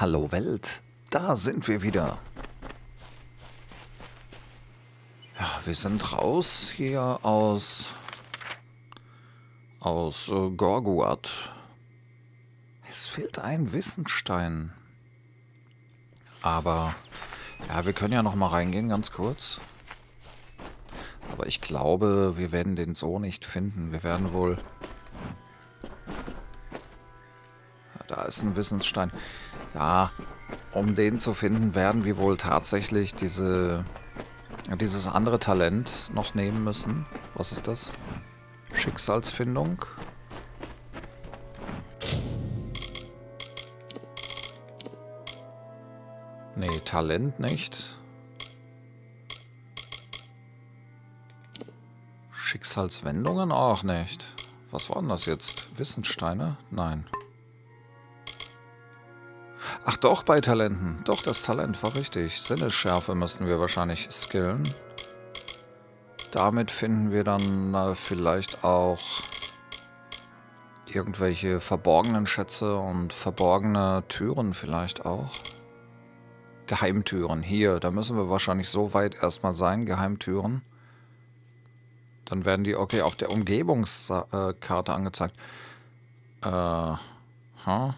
Hallo Welt, da sind wir wieder. Ja, wir sind raus hier aus aus äh, Gorguat. Es fehlt ein Wissenstein. Aber ja, wir können ja noch mal reingehen, ganz kurz. Aber ich glaube, wir werden den so nicht finden. Wir werden wohl Da ist ein Wissensstein. Ja, um den zu finden, werden wir wohl tatsächlich diese, dieses andere Talent noch nehmen müssen. Was ist das? Schicksalsfindung. Nee, Talent nicht. Schicksalswendungen auch nicht. Was waren das jetzt? Wissenssteine? Nein. Ach doch, bei Talenten. Doch, das Talent war richtig. Sinnesschärfe müssten wir wahrscheinlich skillen. Damit finden wir dann äh, vielleicht auch irgendwelche verborgenen Schätze und verborgene Türen vielleicht auch. Geheimtüren. Hier, da müssen wir wahrscheinlich so weit erstmal sein. Geheimtüren. Dann werden die, okay, auf der Umgebungskarte angezeigt. Äh, huh?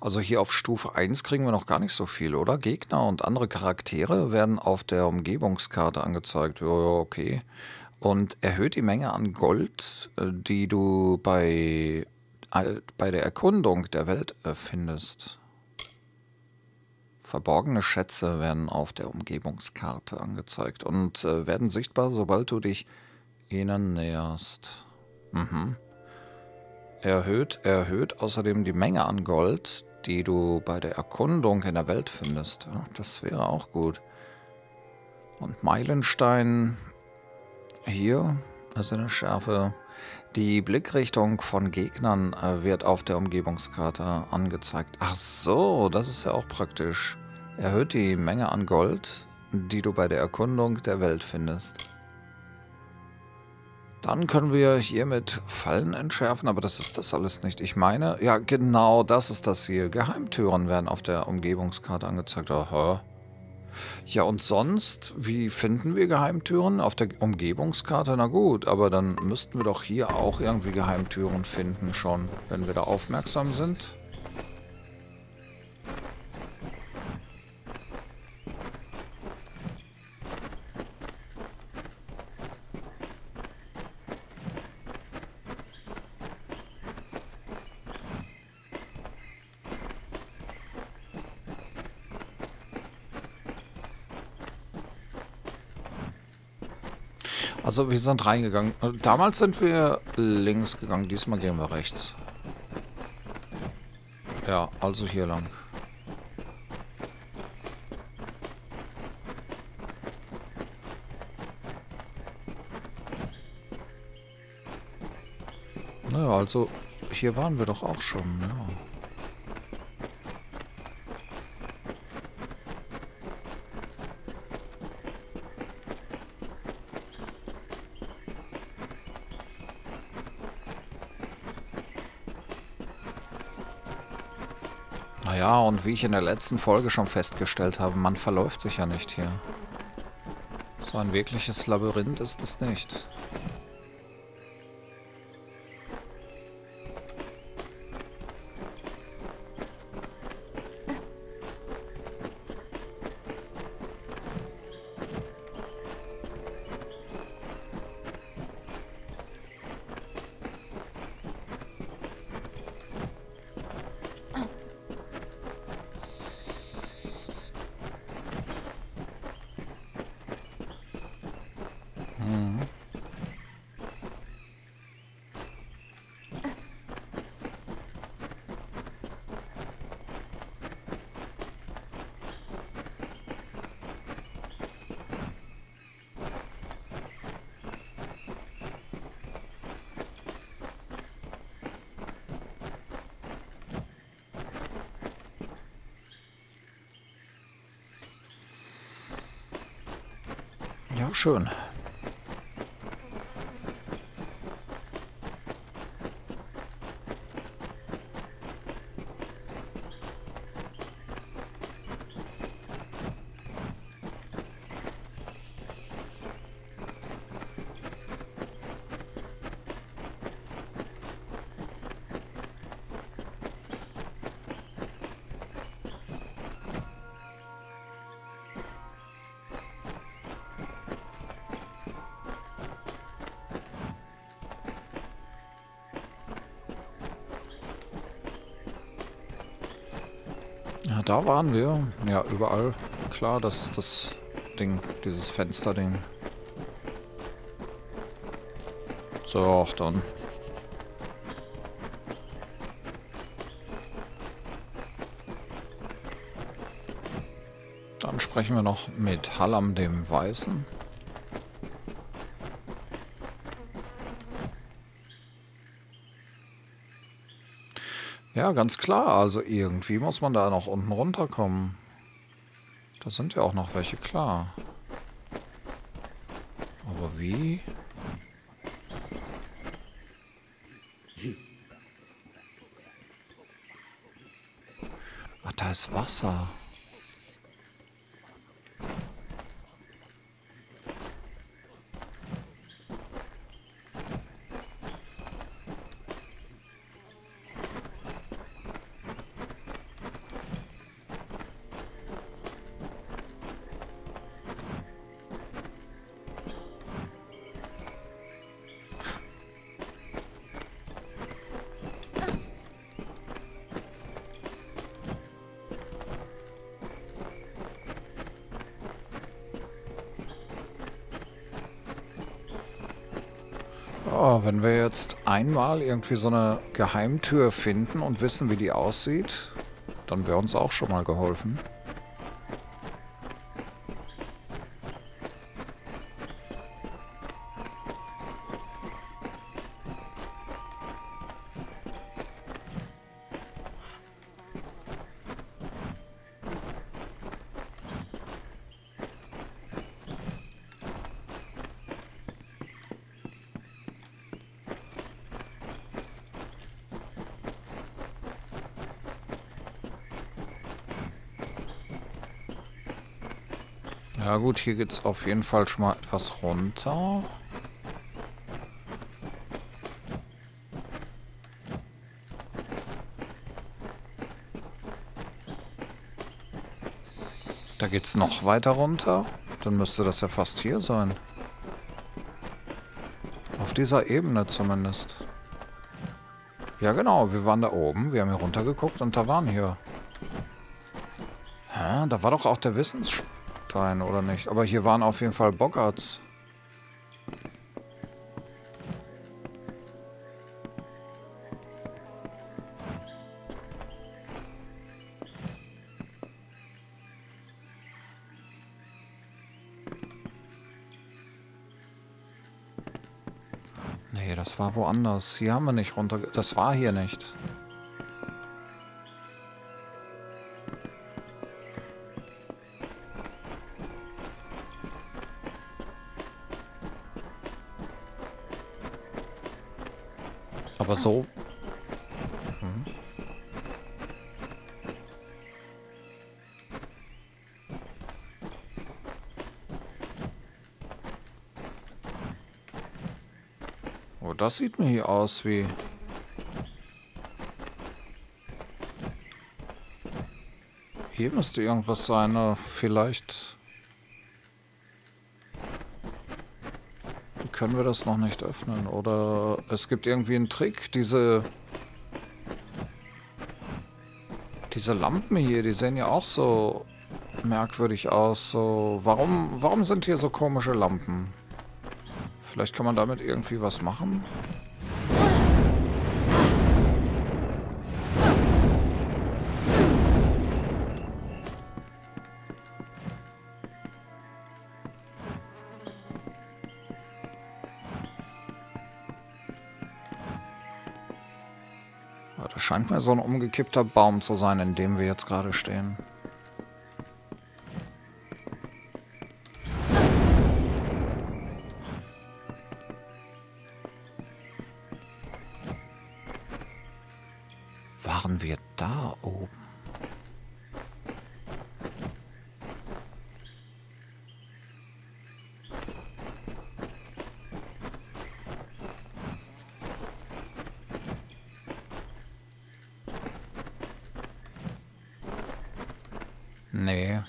Also hier auf Stufe 1 kriegen wir noch gar nicht so viel, oder? Gegner und andere Charaktere werden auf der Umgebungskarte angezeigt. Ja, okay. Und erhöht die Menge an Gold, äh, die du bei, bei der Erkundung der Welt äh, findest. Verborgene Schätze werden auf der Umgebungskarte angezeigt und äh, werden sichtbar, sobald du dich ihnen näherst. Mhm. Erhöht, erhöht außerdem die Menge an Gold, die du bei der Erkundung in der Welt findest. Das wäre auch gut. Und Meilenstein hier, also eine Schärfe. Die Blickrichtung von Gegnern äh, wird auf der Umgebungskarte angezeigt. Ach so, das ist ja auch praktisch. Erhöht die Menge an Gold, die du bei der Erkundung der Welt findest. Dann können wir hiermit Fallen entschärfen, aber das ist das alles nicht. Ich meine, ja genau, das ist das hier. Geheimtüren werden auf der Umgebungskarte angezeigt. Aha. Ja und sonst, wie finden wir Geheimtüren? Auf der Umgebungskarte? Na gut, aber dann müssten wir doch hier auch irgendwie Geheimtüren finden schon, wenn wir da aufmerksam sind. Also wir sind reingegangen. Damals sind wir links gegangen, diesmal gehen wir rechts. Ja, also hier lang. Naja, also hier waren wir doch auch schon, ja. Naja, und wie ich in der letzten Folge schon festgestellt habe, man verläuft sich ja nicht hier. So ein wirkliches Labyrinth ist es nicht. Schön. Da waren wir. Ja, überall. Klar, das ist das Ding, dieses Fensterding. So, dann. Dann sprechen wir noch mit Hallam dem Weißen. Ja, ganz klar. Also irgendwie muss man da noch unten runterkommen. Da sind ja auch noch welche, klar. Aber wie? Ach, da ist Wasser. Oh, wenn wir jetzt einmal irgendwie so eine Geheimtür finden und wissen, wie die aussieht, dann wäre uns auch schon mal geholfen. Ja gut, hier geht es auf jeden Fall schon mal etwas runter. Da geht es noch weiter runter. Dann müsste das ja fast hier sein. Auf dieser Ebene zumindest. Ja genau, wir waren da oben, wir haben hier runtergeguckt und da waren hier... Hä? Da war doch auch der Wissensstand rein, oder nicht? Aber hier waren auf jeden Fall Boggarts. Nee, das war woanders. Hier haben wir nicht runter... Das war hier nicht. So... Hm. Oh, das sieht mir hier aus wie... Hier müsste irgendwas sein, vielleicht... können wir das noch nicht öffnen. Oder es gibt irgendwie einen Trick. Diese... Diese Lampen hier, die sehen ja auch so merkwürdig aus. So, warum, warum sind hier so komische Lampen? Vielleicht kann man damit irgendwie was machen? Scheint mir so ein umgekippter Baum zu sein, in dem wir jetzt gerade stehen. Nee.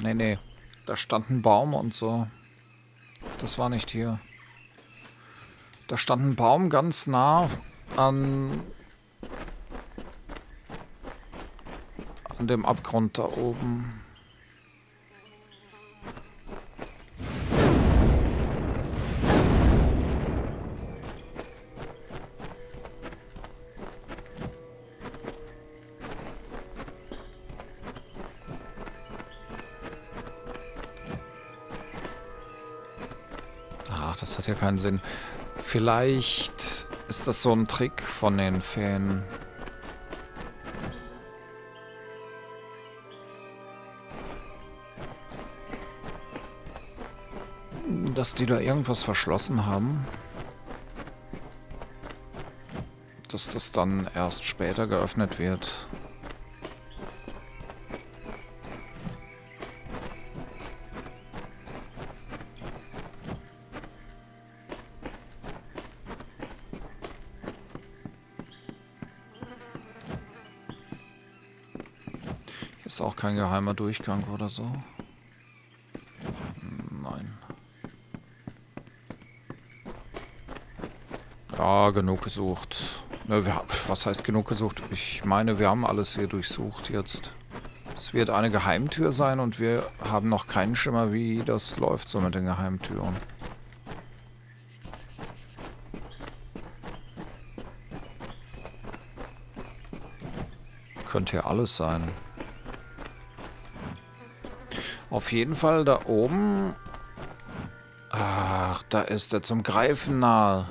Nee, nee. Da stand ein Baum und so. Das war nicht hier. Da stand ein Baum ganz nah an... an dem Abgrund da oben. Hat ja keinen Sinn. Vielleicht ist das so ein Trick von den Fänen. Dass die da irgendwas verschlossen haben. Dass das dann erst später geöffnet wird. Kein geheimer Durchgang oder so. Nein. Ja, genug gesucht. Ne, wir, was heißt genug gesucht? Ich meine, wir haben alles hier durchsucht jetzt. Es wird eine Geheimtür sein und wir haben noch keinen Schimmer, wie das läuft so mit den Geheimtüren. Könnte ja alles sein. Auf jeden Fall da oben... Ach, da ist er zum Greifen nahe.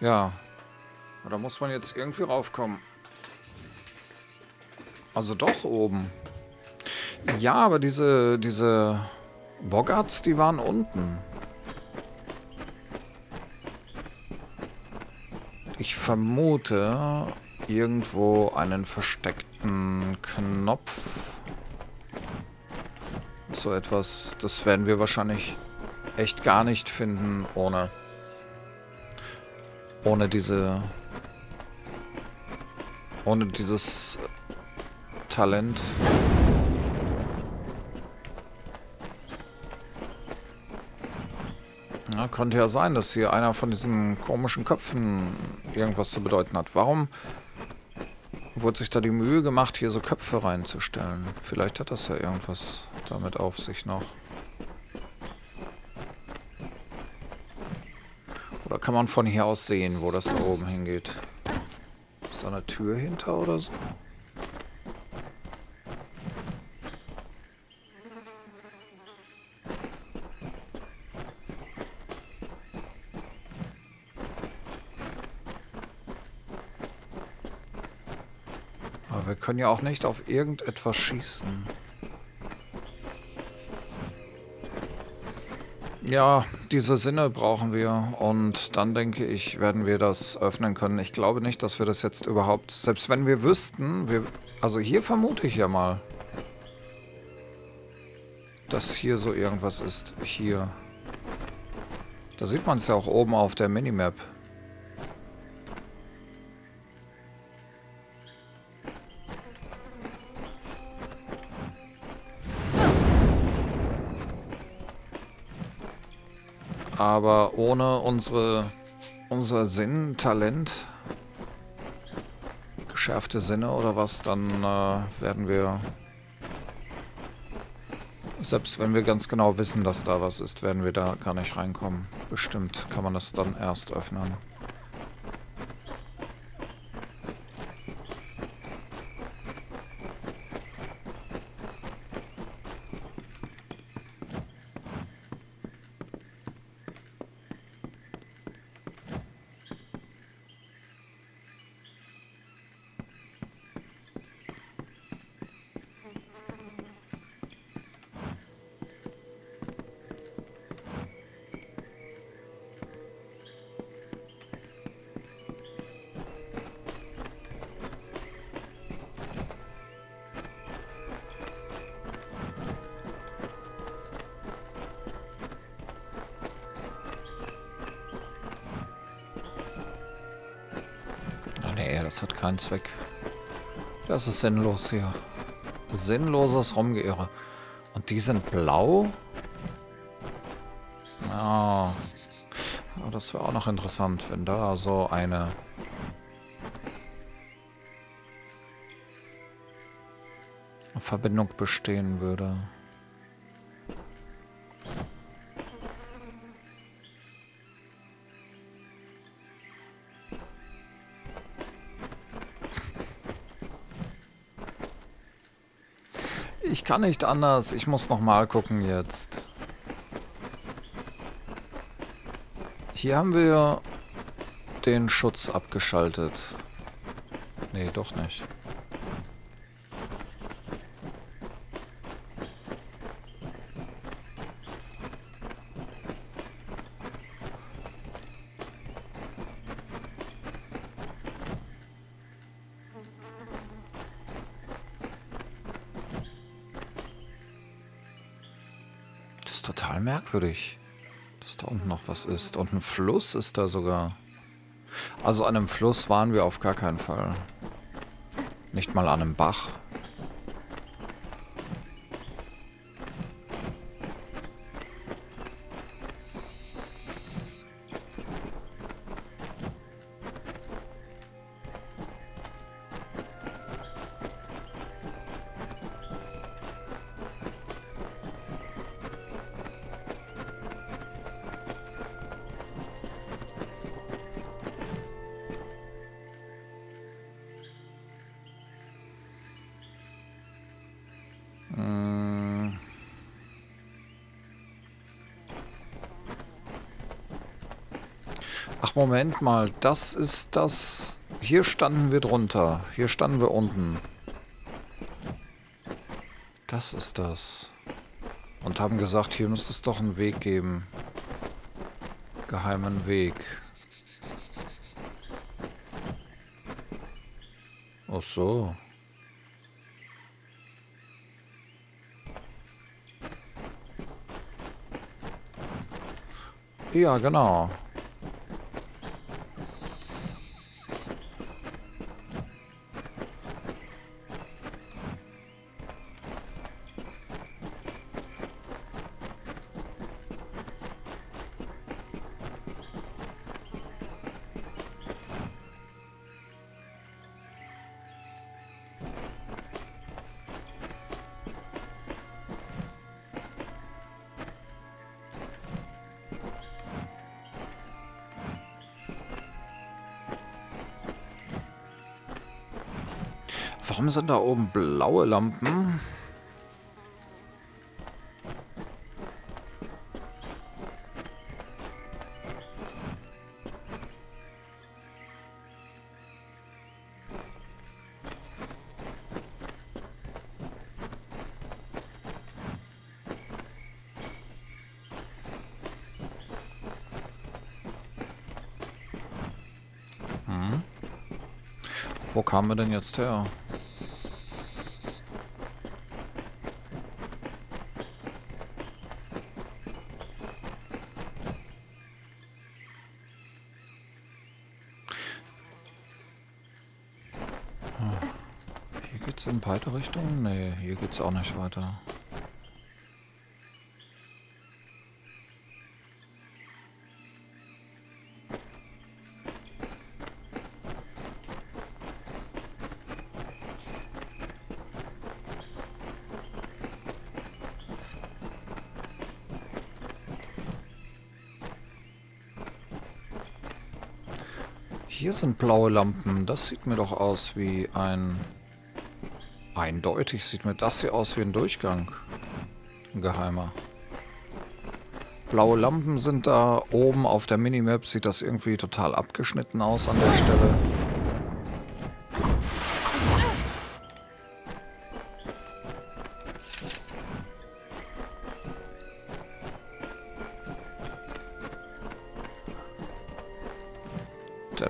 Ja. Da muss man jetzt irgendwie raufkommen. Also doch oben. Ja, aber diese, diese Boggarts, die waren unten. Ich vermute irgendwo einen versteckten Knopf so etwas, das werden wir wahrscheinlich echt gar nicht finden ohne ohne diese ohne dieses Talent. Ja, könnte ja sein, dass hier einer von diesen komischen Köpfen irgendwas zu bedeuten hat. Warum wurde sich da die Mühe gemacht, hier so Köpfe reinzustellen? Vielleicht hat das ja irgendwas damit auf sich noch? Oder kann man von hier aus sehen, wo das da oben hingeht? Ist da eine Tür hinter oder so? Aber wir können ja auch nicht auf irgendetwas schießen. Ja, diese Sinne brauchen wir und dann denke ich, werden wir das öffnen können. Ich glaube nicht, dass wir das jetzt überhaupt, selbst wenn wir wüssten, wir, also hier vermute ich ja mal, dass hier so irgendwas ist. Hier. Da sieht man es ja auch oben auf der Minimap. Aber ohne unsere, unser Sinn, Talent, geschärfte Sinne oder was, dann äh, werden wir, selbst wenn wir ganz genau wissen, dass da was ist, werden wir da gar nicht reinkommen. Bestimmt kann man das dann erst öffnen. Das hat keinen Zweck. Das ist sinnlos hier. Sinnloses Rumgeirre. Und die sind blau? Ja. Aber das wäre auch noch interessant, wenn da so eine Verbindung bestehen würde. Ich kann nicht anders. Ich muss nochmal gucken jetzt. Hier haben wir den Schutz abgeschaltet. Nee, doch nicht. Total merkwürdig, dass da unten noch was ist. Und ein Fluss ist da sogar. Also an einem Fluss waren wir auf gar keinen Fall. Nicht mal an einem Bach. Ach, Moment mal. Das ist das... Hier standen wir drunter. Hier standen wir unten. Das ist das. Und haben gesagt, hier muss es doch einen Weg geben. Geheimen Weg. Ach so. Ja, genau. Sind da oben blaue Lampen? Hm? Wo kamen wir denn jetzt her? In beide Richtungen? Nee, hier geht's auch nicht weiter. Hier sind blaue Lampen. Das sieht mir doch aus wie ein Eindeutig sieht mir das hier aus wie ein Durchgang. Ein geheimer. Blaue Lampen sind da. Oben auf der Minimap sieht das irgendwie total abgeschnitten aus an der Stelle.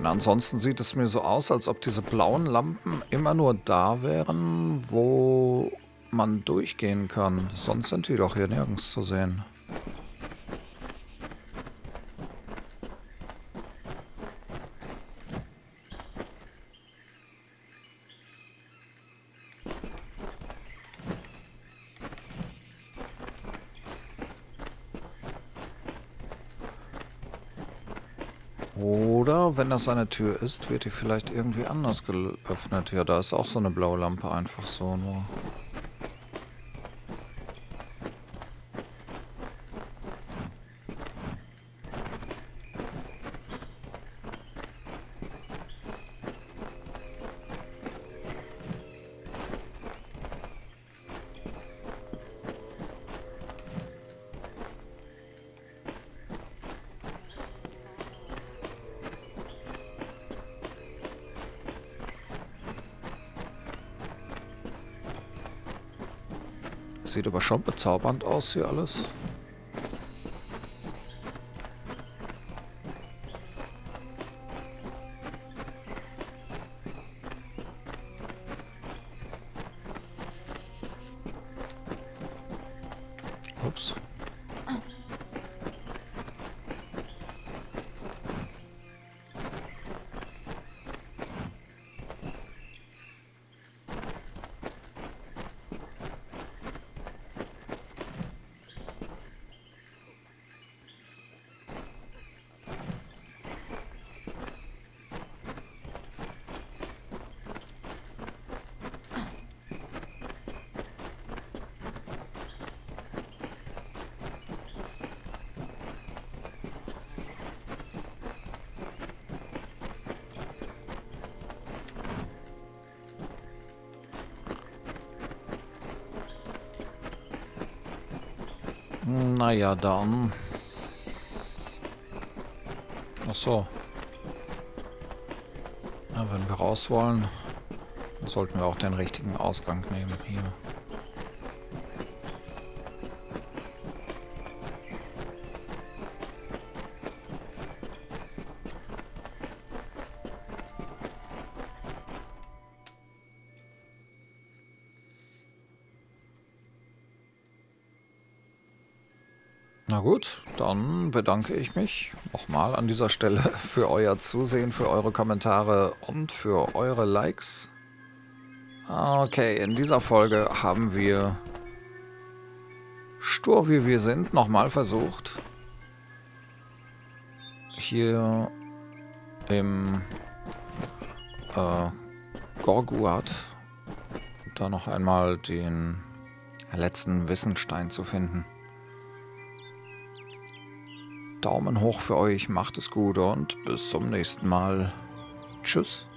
Denn ansonsten sieht es mir so aus, als ob diese blauen Lampen immer nur da wären, wo man durchgehen kann. Sonst sind die doch hier nirgends zu sehen. Oder, wenn das eine Tür ist, wird die vielleicht irgendwie anders geöffnet. Ja, da ist auch so eine blaue Lampe einfach so nur. Sieht aber schon bezaubernd aus hier alles. Naja, dann. Ach so. Ja, wenn wir raus wollen, sollten wir auch den richtigen Ausgang nehmen hier. Bedanke ich mich nochmal an dieser Stelle für euer Zusehen, für eure Kommentare und für eure Likes. Okay, in dieser Folge haben wir stur wie wir sind nochmal versucht, hier im äh, Gorguat da noch einmal den letzten Wissenstein zu finden. Daumen hoch für euch, macht es gut und bis zum nächsten Mal. Tschüss.